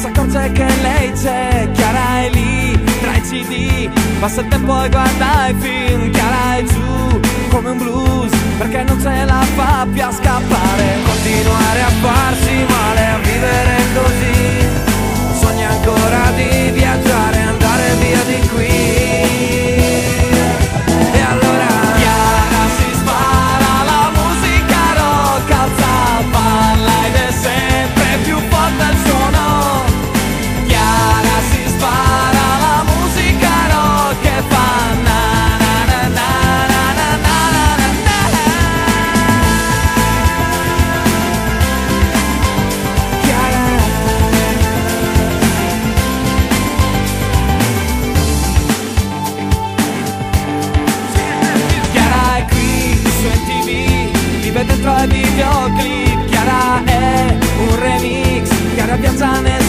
si accorge che lei c'è Chiara è lì tra i cd Passa il tempo e guarda i film Chiara è giù come un blues Perché non ce la fa più a scappare vive dentro al videoclip Chiara è un remix Chiara piazza nel